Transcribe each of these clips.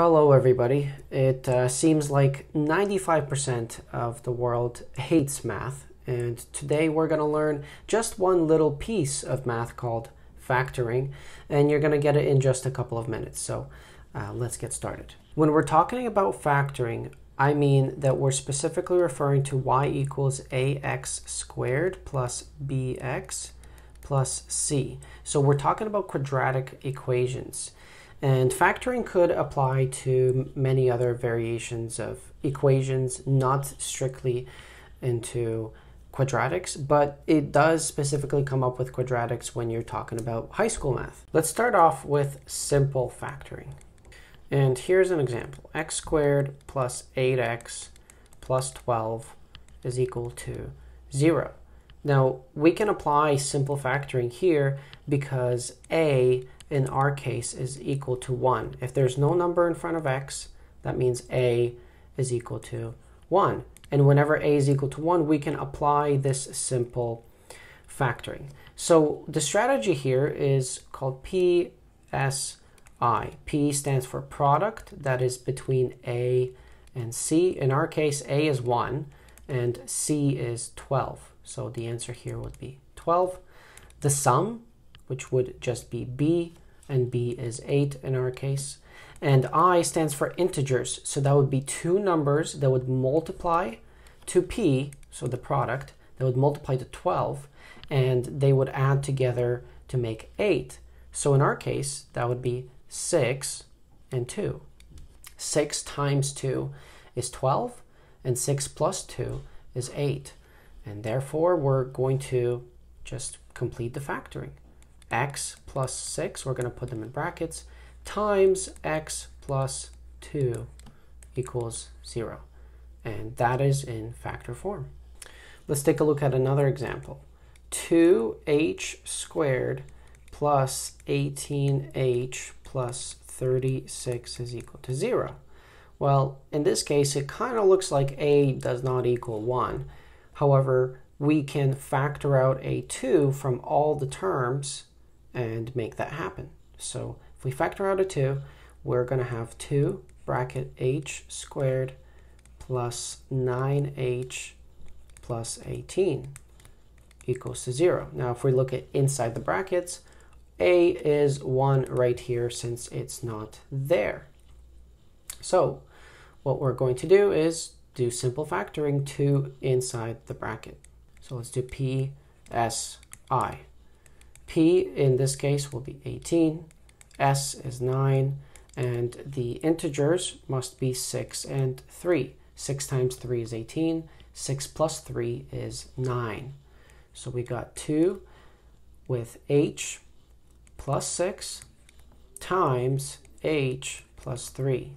Hello, everybody. It uh, seems like 95% of the world hates math, and today we're going to learn just one little piece of math called factoring, and you're going to get it in just a couple of minutes. So uh, let's get started. When we're talking about factoring, I mean that we're specifically referring to y equals ax squared plus bx plus c. So we're talking about quadratic equations. And factoring could apply to many other variations of equations, not strictly into quadratics, but it does specifically come up with quadratics when you're talking about high school math. Let's start off with simple factoring. And here's an example. x squared plus 8x plus 12 is equal to 0. Now, we can apply simple factoring here because a in our case is equal to 1. If there's no number in front of x, that means a is equal to 1. And whenever a is equal to 1, we can apply this simple factoring. So the strategy here is called PSI. P stands for product, that is between a and c. In our case, a is 1 and c is 12. So the answer here would be 12. The sum which would just be b, and b is 8 in our case. And i stands for integers, so that would be two numbers that would multiply to p, so the product, that would multiply to 12, and they would add together to make 8. So in our case, that would be 6 and 2. 6 times 2 is 12, and 6 plus 2 is 8. And therefore, we're going to just complete the factoring x plus 6, we're going to put them in brackets, times x plus 2 equals 0. And that is in factor form. Let's take a look at another example. 2h squared plus 18h plus 36 is equal to 0. Well, in this case, it kind of looks like a does not equal 1. However, we can factor out a 2 from all the terms and make that happen. So if we factor out a 2, we're going to have 2 bracket h squared plus 9h plus 18 equals to 0. Now if we look at inside the brackets, a is 1 right here since it's not there. So what we're going to do is do simple factoring 2 inside the bracket. So let's do p s i. P in this case will be 18, S is 9, and the integers must be 6 and 3. 6 times 3 is 18, 6 plus 3 is 9. So we got 2 with h plus 6 times h plus 3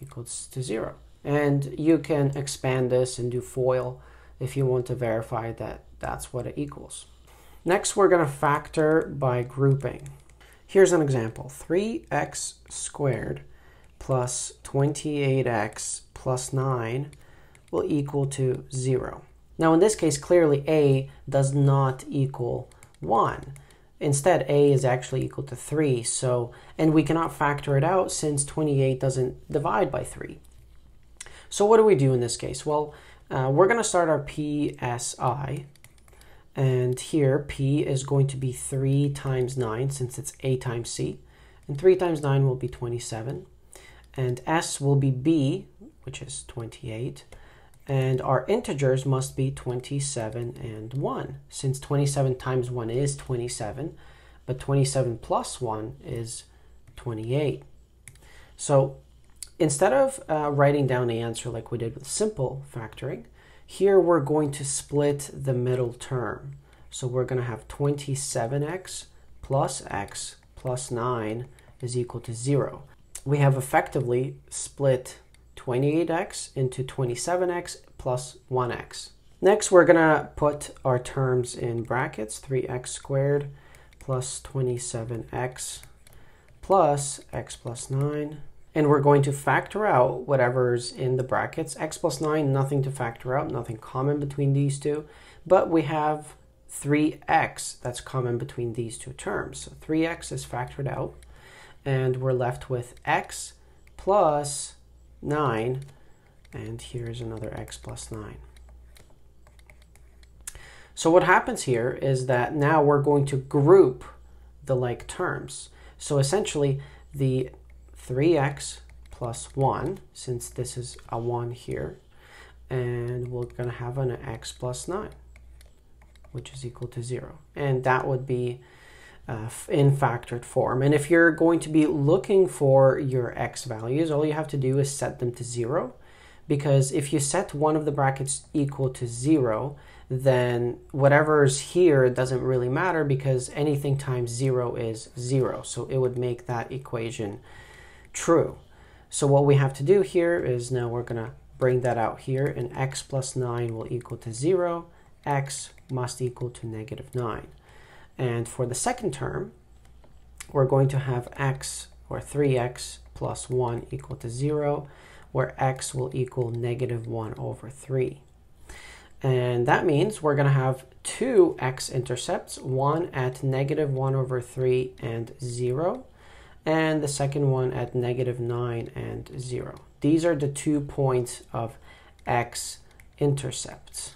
equals to 0. And you can expand this and do FOIL if you want to verify that that's what it equals. Next, we're going to factor by grouping. Here's an example. 3x squared plus 28x plus 9 will equal to 0. Now, in this case, clearly a does not equal 1. Instead, a is actually equal to 3. So, and we cannot factor it out since 28 doesn't divide by 3. So what do we do in this case? Well, uh, we're going to start our PSI, and here, P is going to be 3 times 9 since it's A times C. And 3 times 9 will be 27. And S will be B, which is 28. And our integers must be 27 and 1, since 27 times 1 is 27, but 27 plus 1 is 28. So instead of uh, writing down the answer like we did with simple factoring, here we're going to split the middle term. So we're going to have 27x plus x plus 9 is equal to 0. We have effectively split 28x into 27x plus 1x. Next, we're going to put our terms in brackets, 3x squared plus 27x plus x plus 9 and we're going to factor out whatever's in the brackets. x plus 9, nothing to factor out, nothing common between these two, but we have 3x that's common between these two terms. So 3x is factored out, and we're left with x plus 9, and here's another x plus 9. So what happens here is that now we're going to group the like terms. So essentially, the 3x plus 1, since this is a 1 here, and we're going to have an x plus 9, which is equal to 0. And that would be uh, in factored form. And if you're going to be looking for your x values, all you have to do is set them to 0. Because if you set one of the brackets equal to 0, then whatever's here doesn't really matter because anything times 0 is 0. So it would make that equation true. So what we have to do here is now we're going to bring that out here, and x plus 9 will equal to 0. x must equal to negative 9. And for the second term, we're going to have x, or 3x plus 1 equal to 0, where x will equal negative 1 over 3. And that means we're going to have two x-intercepts, one at negative 1 over 3 and 0, and the second one at negative 9 and 0. These are the two points of x-intercepts.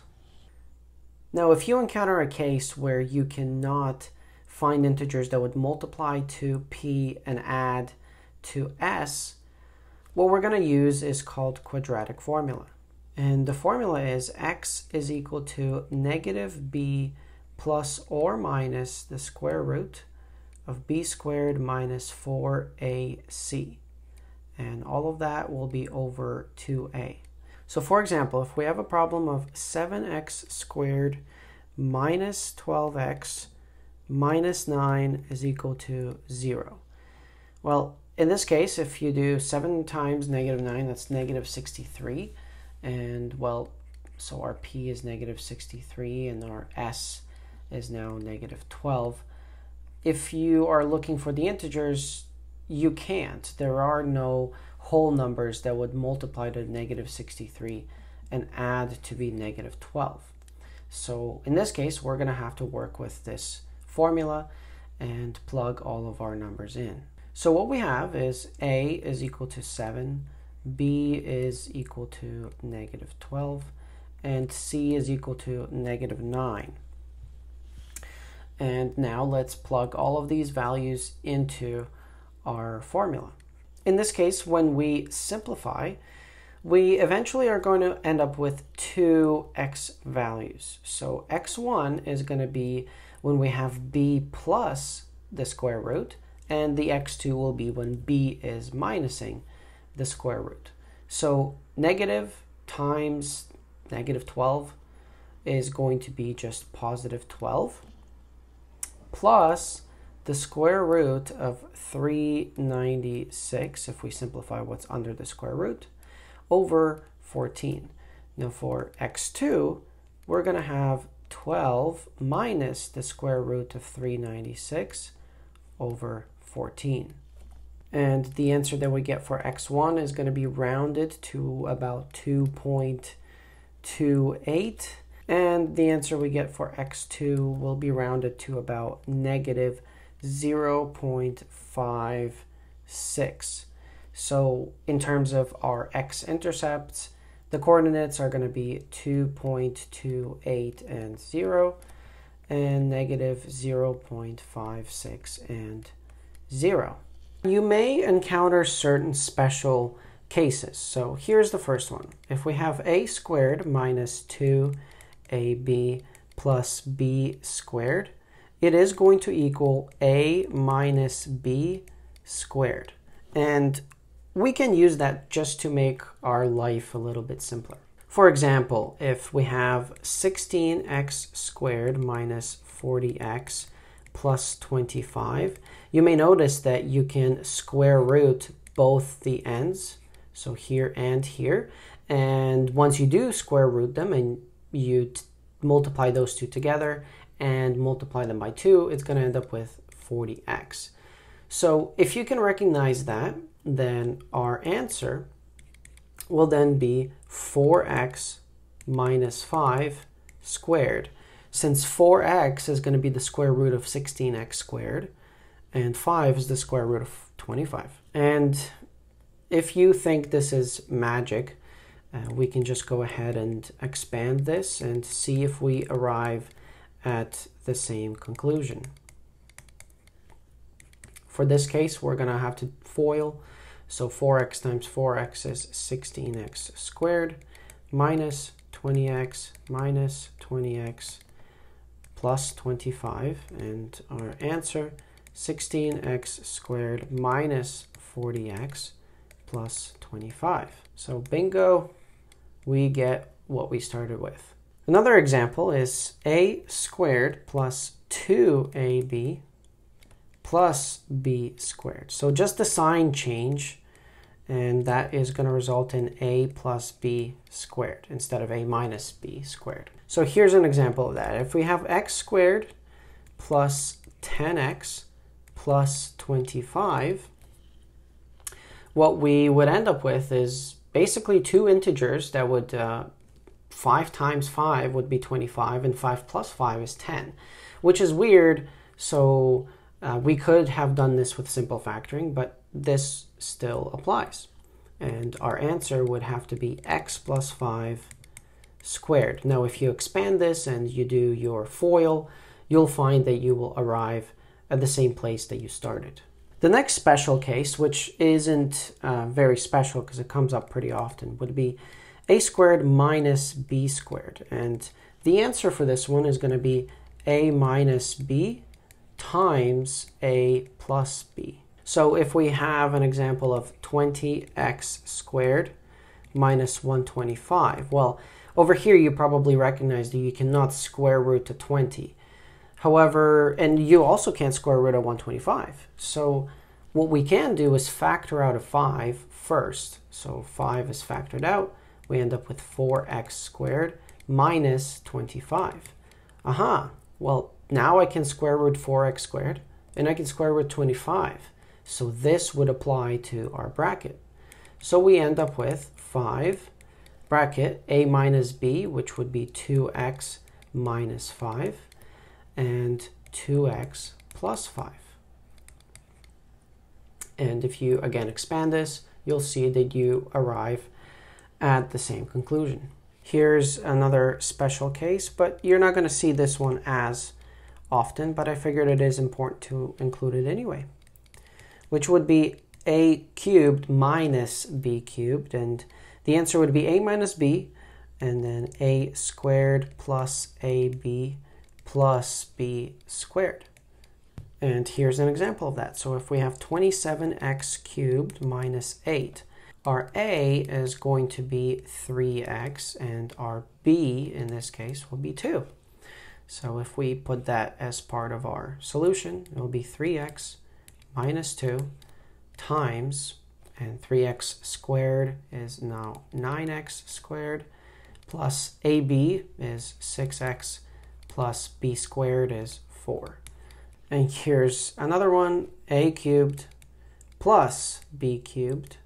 Now, if you encounter a case where you cannot find integers that would multiply to p and add to s, what we're going to use is called quadratic formula. And the formula is x is equal to negative b plus or minus the square root of b squared minus 4ac. And all of that will be over 2a. So for example, if we have a problem of 7x squared minus 12x minus 9 is equal to 0. Well, in this case, if you do 7 times negative 9, that's negative 63 and well so our p is negative 63 and our s is now negative 12 if you are looking for the integers you can't. There are no whole numbers that would multiply to negative 63 and add to be negative 12 so in this case we're going to have to work with this formula and plug all of our numbers in. So what we have is a is equal to 7 b is equal to negative 12, and c is equal to negative 9. And now let's plug all of these values into our formula. In this case, when we simplify, we eventually are going to end up with two x values. So x1 is going to be when we have b plus the square root, and the x2 will be when b is minusing the square root. So negative times negative 12 is going to be just positive 12 plus the square root of 396, if we simplify what's under the square root, over 14. Now for x2, we're going to have 12 minus the square root of 396 over 14. And the answer that we get for x1 is going to be rounded to about 2.28. And the answer we get for x2 will be rounded to about negative 0.56. So in terms of our x-intercepts, the coordinates are going to be 2.28 and 0, and negative 0.56 and 0. You may encounter certain special cases. So here's the first one. If we have a squared minus 2ab plus b squared, it is going to equal a minus b squared. And we can use that just to make our life a little bit simpler. For example, if we have 16x squared minus 40x plus 25, you may notice that you can square root both the ends, so here and here. And once you do square root them and you multiply those two together and multiply them by 2, it's going to end up with 40x. So if you can recognize that, then our answer will then be 4x minus 5 squared. Since 4x is going to be the square root of 16x squared, and 5 is the square root of 25. And if you think this is magic, uh, we can just go ahead and expand this and see if we arrive at the same conclusion. For this case, we're going to have to FOIL. So 4x times 4x is 16x squared minus 20x minus 20x plus 25. And our answer, 16x squared minus 40x plus 25. So bingo, we get what we started with. Another example is a squared plus 2ab plus b squared. So just the sign change, and that is going to result in a plus b squared instead of a minus b squared. So here's an example of that. If we have x squared plus 10x plus 25, what we would end up with is basically two integers that would, uh, 5 times 5 would be 25, and 5 plus 5 is 10, which is weird. So uh, we could have done this with simple factoring, but this still applies. And our answer would have to be x plus 5 squared. Now, if you expand this and you do your FOIL, you'll find that you will arrive at the same place that you started. The next special case, which isn't uh, very special because it comes up pretty often, would be a squared minus b squared. And the answer for this one is going to be a minus b times a plus b. So if we have an example of 20x squared minus 125, well, over here you probably recognize that you cannot square root to 20. However, and you also can't square root of 125. So what we can do is factor out a 5 first. So 5 is factored out. We end up with 4x squared minus 25. Aha, well, now I can square root 4x squared, and I can square root 25. So this would apply to our bracket. So we end up with 5 bracket a minus b, which would be 2x minus 5 and 2x plus 5. And if you again expand this, you'll see that you arrive at the same conclusion. Here's another special case, but you're not going to see this one as often, but I figured it is important to include it anyway, which would be a cubed minus b cubed, and the answer would be a minus b, and then a squared plus ab plus b squared. And here's an example of that. So if we have 27x cubed minus 8, our a is going to be 3x, and our b, in this case, will be 2. So if we put that as part of our solution, it will be 3x minus 2 times, and 3x squared is now 9x squared, plus ab is 6x plus b squared is 4. And here's another one, a cubed plus b cubed.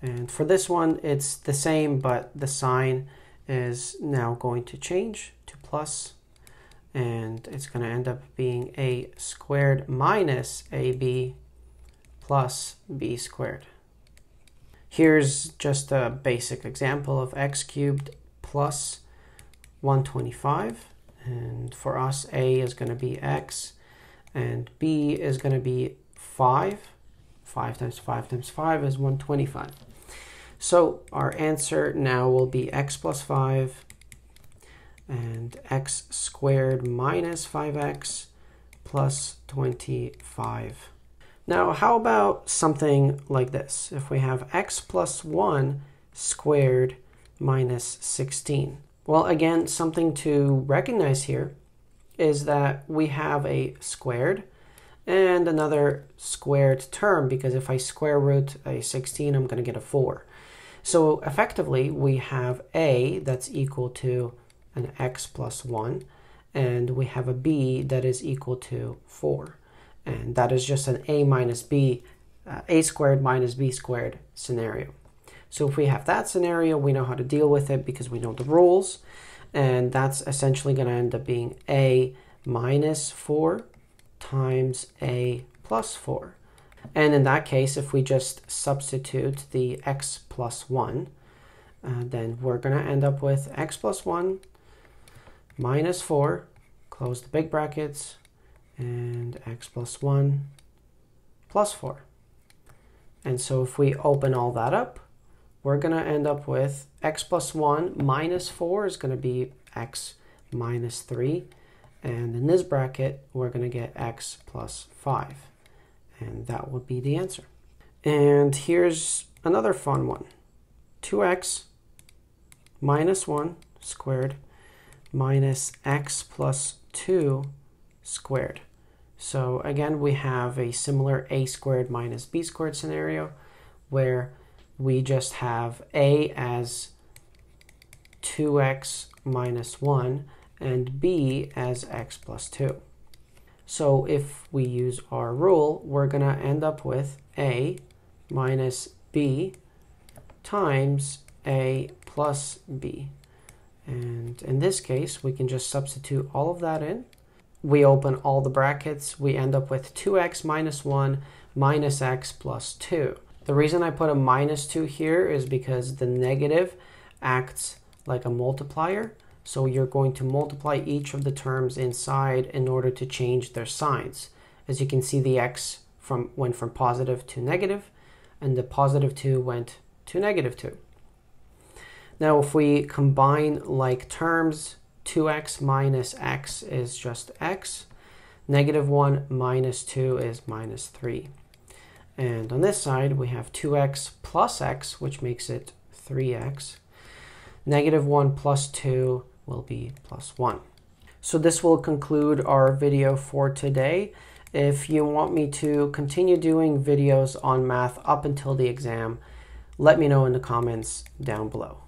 And for this one, it's the same, but the sign is now going to change to plus, and it's going to end up being a squared minus ab plus b squared. Here's just a basic example of x cubed plus 125 and for us, A is going to be X, and B is going to be 5. 5 times 5 times 5 is 125. So our answer now will be x plus 5 and x squared minus 5x plus 25. Now, how about something like this? If we have x plus 1 squared minus 16. Well, again, something to recognize here is that we have a squared and another squared term because if I square root a 16, I'm going to get a 4. So effectively, we have a that's equal to an x plus 1, and we have a b that is equal to 4. And that is just an a minus b, uh, a squared minus b squared scenario. So if we have that scenario, we know how to deal with it because we know the rules. And that's essentially going to end up being a minus 4 times a plus 4. And in that case, if we just substitute the x plus 1, uh, then we're going to end up with x plus 1 minus 4, close the big brackets, and x plus 1 plus 4. And so if we open all that up, we're going to end up with x plus 1 minus 4 is going to be x minus 3. And in this bracket, we're going to get x plus 5. And that would be the answer. And here's another fun one. 2x minus 1 squared minus x plus 2 squared. So again, we have a similar a squared minus b squared scenario where we just have a as 2x minus 1 and b as x plus 2. So if we use our rule, we're going to end up with a minus b times a plus b. And in this case, we can just substitute all of that in. We open all the brackets. We end up with 2x minus 1 minus x plus 2. The reason I put a minus 2 here is because the negative acts like a multiplier. So you're going to multiply each of the terms inside in order to change their signs. As you can see, the x from went from positive to negative, and the positive 2 went to negative 2. Now, if we combine like terms, 2x minus x is just x. Negative 1 minus 2 is minus 3. And on this side, we have 2x plus x, which makes it 3x. Negative 1 plus 2 will be plus 1. So this will conclude our video for today. If you want me to continue doing videos on math up until the exam, let me know in the comments down below.